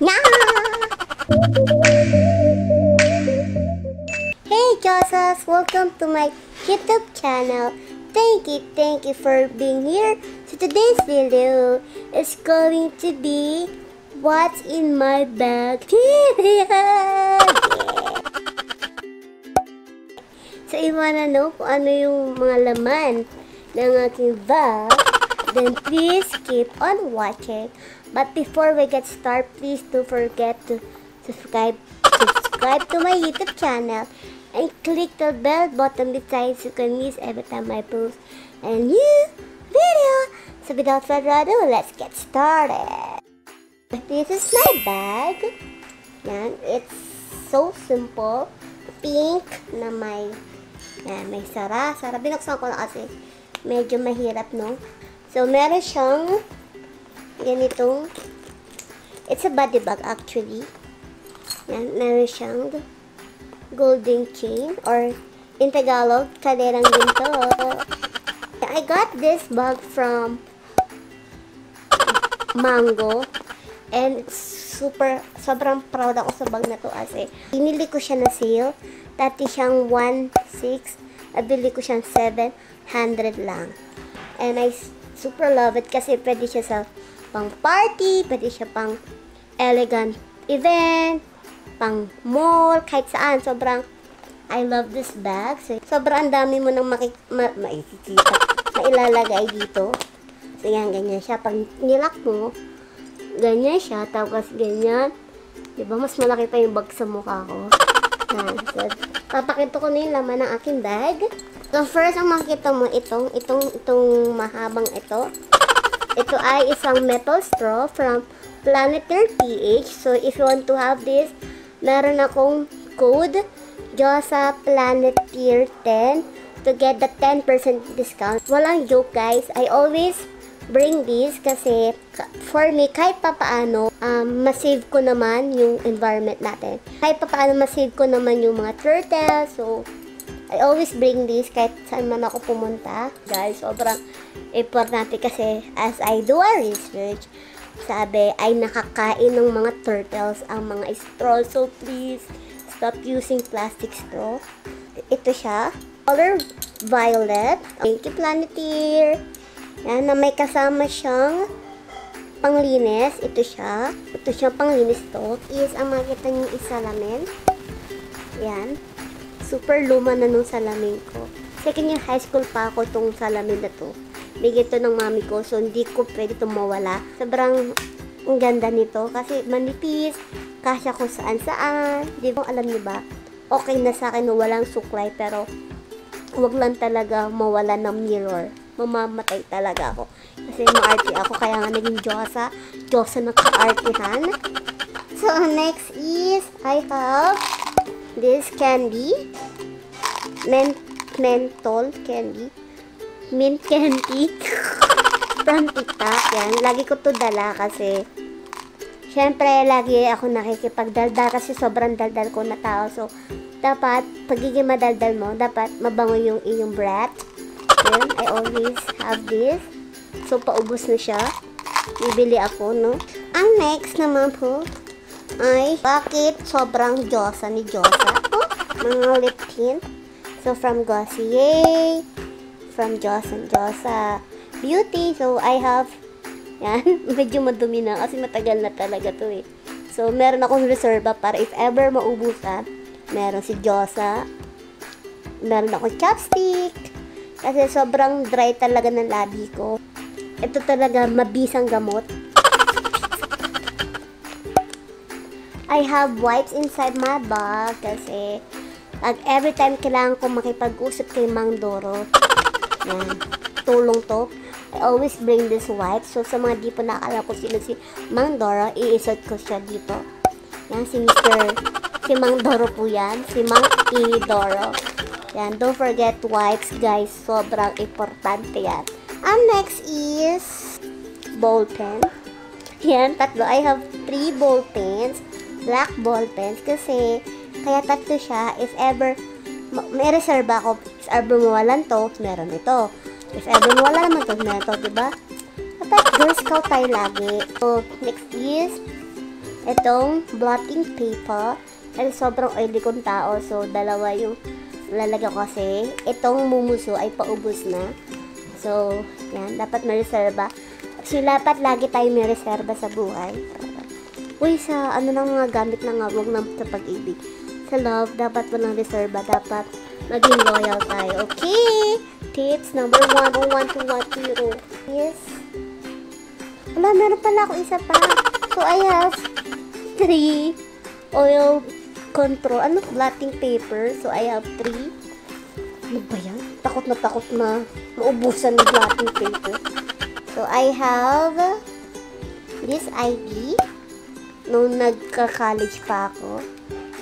Hey Josas! Welcome to my YouTube channel. Thank you, thank you for being here. So today's video is going to be what's in my bag. So, if you wanna know kung ano yung mga laman ng aking bag, then please keep on watching. But before we get started, please don't forget to subscribe subscribe to my YouTube channel and click the bell button beside so you can miss every time I post a new video. So without further ado, let's get started. This is my bag. Yan, it's so simple. Pink na may yan, may sara. Sara, binuksan ko na kasi medyo mahirap, no? So, meron siyang ganitong it's a body bag actually. Yan, meron siyang golden chain or in Tagalog, kaderang ginto. I got this bag from Mango and super, sobrang proud ako sa bag na to kasi binili ko siya na sale. Dati siyang 1.6, nabili ko siyang 700 lang. And I super love it kasi pwede siya sa pang party, pwede siya pang elegant event, pang mall, kahit saan. Sobrang, I love this bag. So, sobrang dami mo nang makik ma makikita, mailalagay dito. So, yan, ganyan siya. Pag nilak mo, ganyan siya. Tapos, ganyan. Diba, mas malaki pa yung bag sa mukha ko. Yan. So, papakita ko na yung laman ng aking bag. So, first, ang makikita mo, itong, itong, itong mahabang ito. Ito ay isang metal straw from Planeteer PH. So, if you want to have this, meron akong code, JOSA Planeteer 10 to get the 10% discount. Walang joke, guys. I always bring this kasi for me, kahit papaano, um, masave ko naman yung environment natin. Kahit papaano, masave ko naman yung mga turtles. So, I always bring this kahit saan man ako pumunta. Guys, sobrang importante kasi as I do a research, sabi ay nakakain ng mga turtles ang mga straw. So, please, stop using plastic straw. Ito siya. Color violet. Thank you, Planeteer. Yan, na may kasama siyang panglinis. Ito siya. Ito siya panglinis to. Is ang makita niyo isalamin. Yan. Super luma na nung salamin ko. Second year high school pa ako itong salamin na to. Bigay to ng mami ko. So, hindi ko pwede itong mawala. Sobrang ang ganda nito. Kasi manipis. Kasya ko saan saan. Di ba alam niyo ba? Okay na sa akin na walang suklay. Pero, wag lang talaga mawala ng mirror. Mamamatay talaga ako. Kasi maarte ako. Kaya nga naging Diyosa. Diyosa ng kaartihan. So, next is, I have this candy. Men menthol candy. Mint candy. From TikTok. Yan. Lagi ko to dala kasi syempre, lagi ako nakikipagdaldal kasi sobrang daldal ko na tao. So, dapat, pagiging madaldal mo, dapat mabango yung iyong breath. Yan. I always have this. So, paubos na siya. Bibili ako, no? Ang next naman po, ay bakit sobrang Diyosa ni Diyosa? Oh, mga lip tint. So, from Glossier, from Diyosa and Diyosa Beauty. So, I have, yan, medyo madumi na kasi matagal na talaga to eh. So, meron akong reserva para if ever maubusan, meron si Diyosa, meron akong chopstick, kasi sobrang dry talaga ng labi ko. Ito talaga mabisang gamot. I have wipes inside my bag kasi pag every time kailangan ko makipag-usap kay Mang Doro, yan, tulong to. I always bring this wipes. So, sa mga di po nakakala ko sino si Mang Doro, i-insert ko siya dito. Yan, si Mr. Si Mang Doro po yan. Si Mang E. Doro. Yan, don't forget wipes, guys. Sobrang importante yan. And next is ball pen. Yan, tatlo. I have three ball pens black ball pens kasi kaya tatlo siya if ever may reserve ako if ever mawalan to meron ito if ever mawala naman to meron to diba dapat girl scout tayo lagi so next is itong blotting paper. Kasi sobrang oily kong tao, so dalawa yung lalagyan ko kasi. Itong mumuso ay paubos na. So, yan, dapat may reserva. So, dapat lagi tayo may reserva sa buhay. Uy, sa ano ng mga gamit na nga, huwag na sa pag-ibig. Sa love, dapat walang reserva. Dapat maging loyal tayo. Okay? Tips number one, oh, one to one, zero. Yes. Wala, meron pala ako isa pa. So, I have three oil control, ano, blotting paper. So, I have three. Ano ba yan? Takot na takot na maubusan ng blotting paper. So, I have this ID. Nung nagka-college pa ako.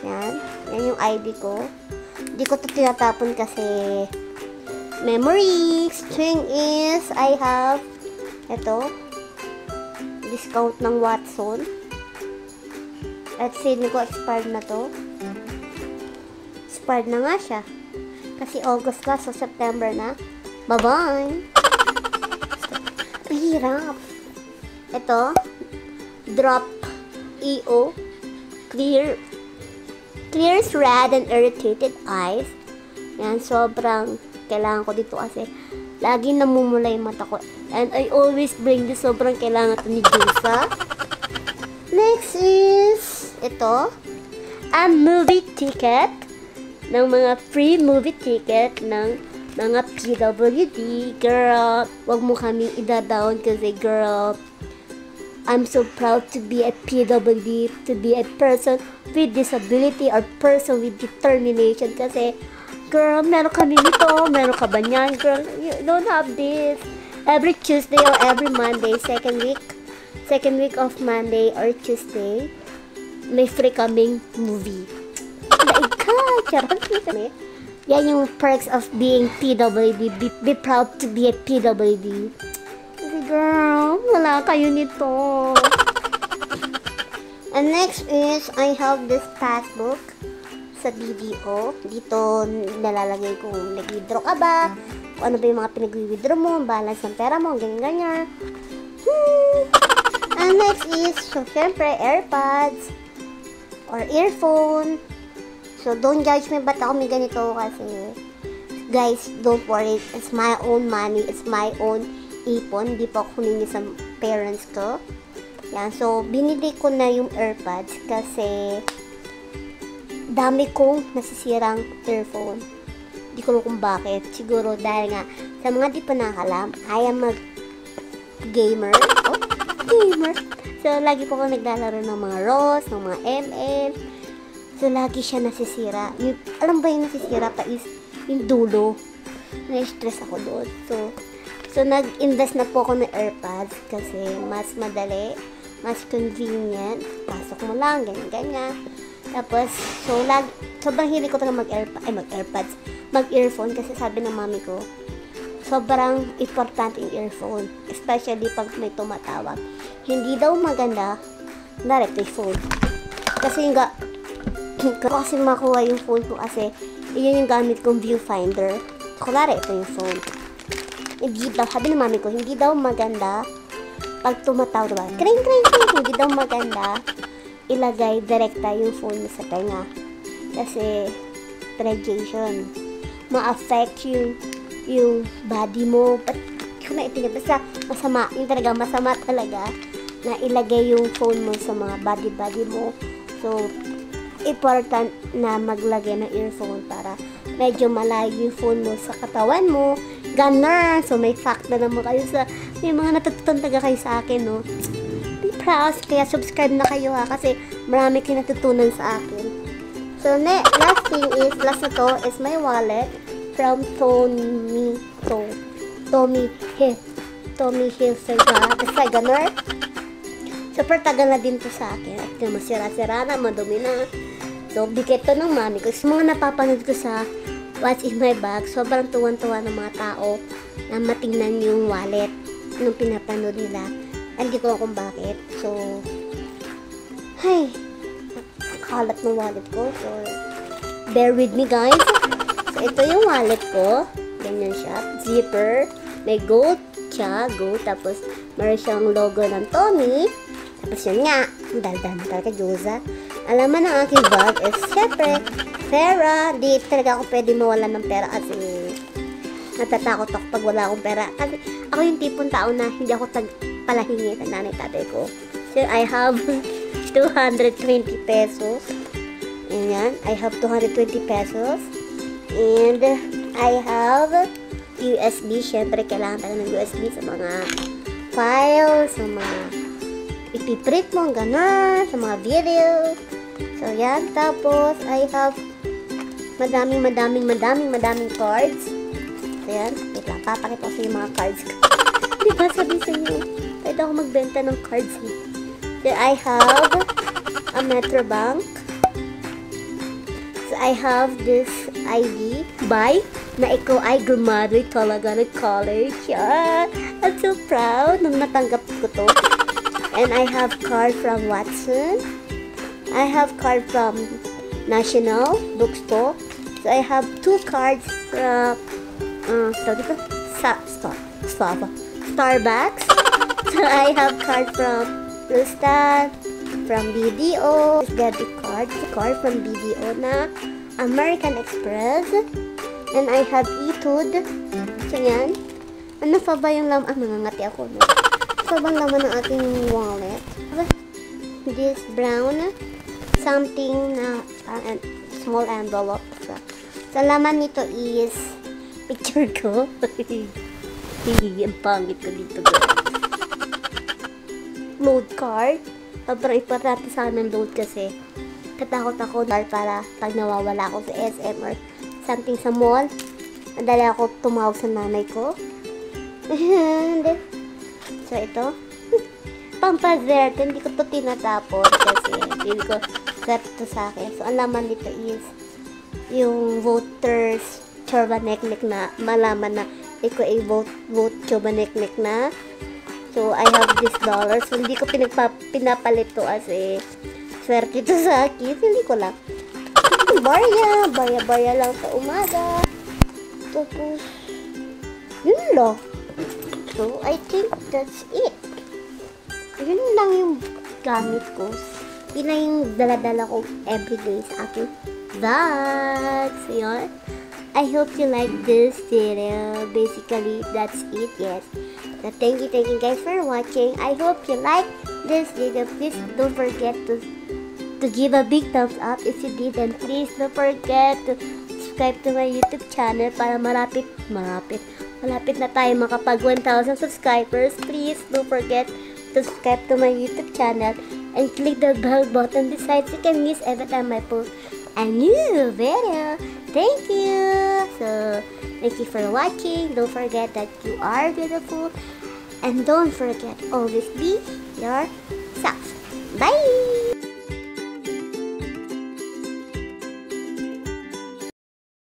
Yan. Yan yung ID ko. Hindi ko to tinatapon kasi memories. Thing is, I have ito. Discount ng Watson. At sino ko expired na to. Expired na nga siya. Kasi August ka, so September na. Bye-bye! Mahirap. Ito, drop EO, clear, clears red and irritated eyes. Yan, sobrang kailangan ko dito kasi lagi namumula yung mata ko. And I always bring this, sobrang kailangan to ni Jusa. Next is, ito, a movie ticket ng mga free movie ticket ng mga PWD. Girl, wag mo kami ida-down kasi girl, I'm so proud to be a PWD, to be a person with disability or person with determination kasi girl, meron kami nito, meron ka ba niyan? Girl, you don't have this. Every Tuesday or every Monday, second week, second week of Monday or Tuesday, may free kaming movie. Daig ka, charot kami. Yan yung perks of being PWD. Be, be proud to be a PWD. Kasi girl, wala kayo nito. And next is, I have this passbook sa BDO. Dito, nalalagay kung nag-withdraw ka ba, kung ano ba yung mga pinag-withdraw mo, balance ng pera mo, ganyan-ganyan. Hmm. And next is, so, syempre, AirPods or earphone. So, don't judge me ba't ako may ganito kasi guys, don't worry. It's my own money. It's my own ipon. Hindi po ako humingi sa parents ko. Yan. So, binili ko na yung AirPods kasi dami kong nasisirang earphone. Hindi ko kung bakit. Siguro dahil nga sa mga di pa nakalam, I am a gamer. Oh, gamer. So, lagi po ako naglalaro ng mga ROS, ng mga ML. So, lagi siya nasisira. Yung, alam ba yung nasisira pa is yung dulo. Na-stress ako doon. So, so nag-invest na po ako ng AirPods kasi mas madali, mas convenient. Pasok mo lang, ganyan-ganyan. Tapos, so, lag, sobrang hilig ko talaga mag-AirPods, ay mag-AirPods, mag-earphone kasi sabi ng mami ko, sobrang importante yung earphone. Especially pag may tumatawag. Hindi daw maganda, direct yung phone. Kasi nga, kasi makuha yung phone ko kasi yun yung gamit kong viewfinder. Kunwari, ito yung phone. Hindi daw, sabi ng mami ko, hindi daw maganda pag tumataw, diba? Kring, kring, kring, hindi daw maganda ilagay direkta yung phone mo sa tenga. Kasi, radiation. Ma-affect yung, yung body mo. But, kung naitingin, basta masama, yung talaga, masama talaga na ilagay yung phone mo sa mga body-body mo. So, important na maglagay ng earphone para medyo malayo yung phone mo sa katawan mo. Ganon! So, may fact na naman kayo sa, may mga natutunan taga kayo sa akin, no? Be proud! Kaya subscribe na kayo ha, kasi marami kayo natutunan sa akin. So, ne last thing is, last na to, is my wallet from Tommy, to, Tommy Hill. Tommy Hilfiger. Basta ganon. Super tagal na din to sa akin. At masira-sira na, madumi na. So, bigay to ng mami ko. Mga napapanood ko sa What's in my bag, sobrang tuwan-tuwa ng mga tao na matingnan yung wallet nung pinapanood nila. Hindi ko kung bakit. So, ay, kalat ng wallet ko. So, bear with me guys. So, ito yung wallet ko. Ganyan siya. Zipper. May gold siya. Gold. Tapos, meron siyang logo ng Tommy. Tapos yun nga, ang daldal talaga, Diyosa. Alam mo ng aking bag is, syempre, pera. Di talaga ako pwede mawala ng pera kasi natatakot ako pag wala akong pera. Kasi ako yung tipong tao na hindi ako tag palahingi sa nanay tatay ko. So, I have 220 pesos. Ayan, I have 220 pesos. And I have USB. Siyempre, kailangan tayo ng USB sa mga files, sa mga ipiprint mo, gano'n, sa mga video. So, yan. Tapos, I have madaming, madaming, madaming, madaming cards. So, yan. Wait lang, papakita ko sa yung mga cards ko. Di ba sabi sa inyo, pwede ako magbenta ng cards eh. So, I have a Metrobank. So, I have this ID by na ikaw ay graduate talaga ng college. Ah, I'm so proud nung natanggap ko to. And I have card from Watson. I have card from National Bookstore. So I have two cards from uh? Sa Star Starbucks. So I have card from Lustan, from BDO, debit card, card from BDO na American Express. And I have Etude. So yan. Ano pa ba yung laman? Ah, nangangati ako. No? Ano pa bang laman ng aking wallet? This brown something na uh, small envelope. So, sa laman nito is picture ko. Ang pangit ko dito. Load card. Sobrang importante sa akin ng load kasi katakot ako para pag nawawala ako sa SM or something sa mall. Madali ako tumawag sa nanay ko. So, ito. Pampazerte. Hindi ko to tinatapon kasi hindi ko set to sa akin. So, ang laman dito is yung voters chobaneknek na malaman na ikaw ay vote, vote chobaneknek na. So, I have this dollar. So, hindi ko pinagpa, pinapalit to kasi swerte to sa akin. Hindi ko lang. Barya. Barya-barya lang sa umaga. Tapos, yun lang. So, I think that's it. Yun lang yung gamit ko. Yun lang yung daladala ko everyday sa aking vlog. So, yun. I hope you like this video. Basically, that's it. Yes. So, thank you, thank you guys for watching. I hope you like this video. Please don't forget to to give a big thumbs up if you did and please don't forget to subscribe to my YouTube channel para marapit, marapit, malapit na tayo makapag 1,000 subscribers. Please don't forget to subscribe to my YouTube channel and click the bell button beside so you can miss every time I post a new video. Thank you. So, thank you for watching. Don't forget that you are beautiful and don't forget always be yourself.